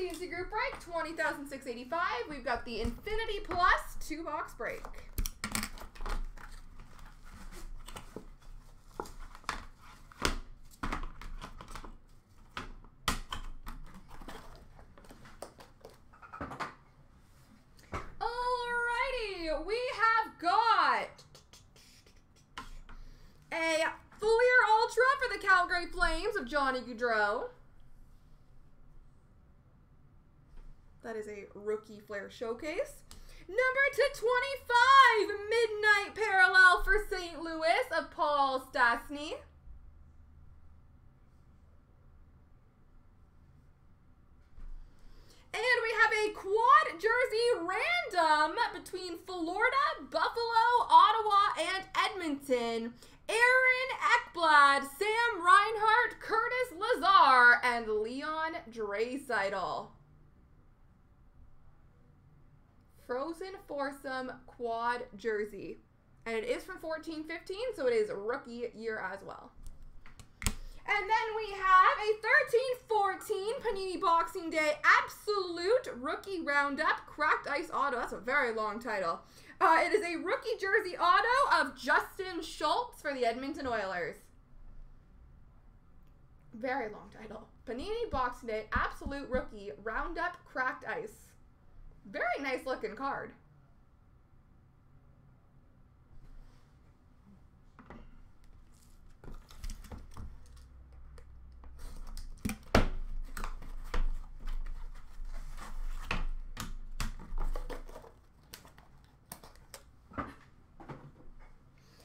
CNC Group Break, 20,685. We've got the Infinity Plus two box break. Alrighty, we have got a Fleer Ultra for the Calgary Flames of Johnny Gaudreau. That is a rookie Flair showcase. Number to 25, Midnight Parallel for St. Louis of Paul Stastny. And we have a quad jersey random between Florida, Buffalo, Ottawa, and Edmonton. Aaron Ekblad, Sam Reinhart, Curtis Lazar, and Leon Draisaitl. Frozen Foursome Quad Jersey. And it is from 14-15, so it is rookie year as well. And then we have a 13-14 Panini Boxing Day Absolute Rookie Roundup Cracked Ice Auto. That's a very long title. Uh, it is a rookie jersey auto of Justin Schultz for the Edmonton Oilers. Very long title. Panini Boxing Day Absolute Rookie Roundup Cracked Ice. Very nice looking card.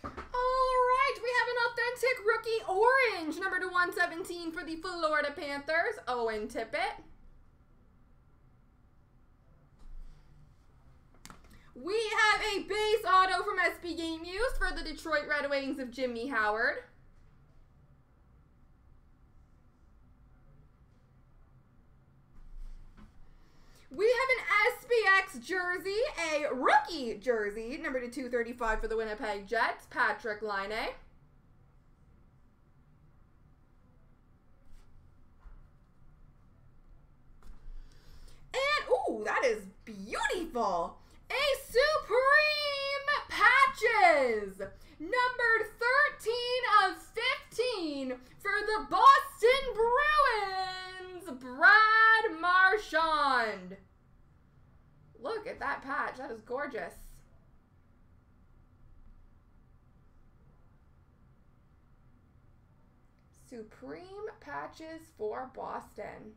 All right, we have an authentic rookie orange, number to 117 for the Florida Panthers, Owen Tippett. We have a base auto from SP Game Used for the Detroit Red Wings of Jimmy Howard. We have an SPX jersey, a rookie jersey, number to 235 for the Winnipeg Jets, Patrik Laine. And ooh, that is beautiful. A Supreme Patches. Numbered 13 of 15 for the Boston Bruins, Brad Marchand. Look at that patch. That is gorgeous. Supreme Patches for Boston.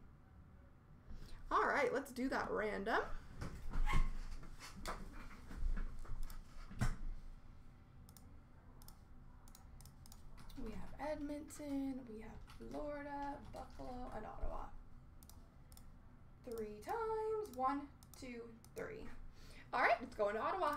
All right, let's do that random. We have Edmonton, we have Florida, Buffalo, and Ottawa. Three times. One, two, three. All right, let's go into Ottawa.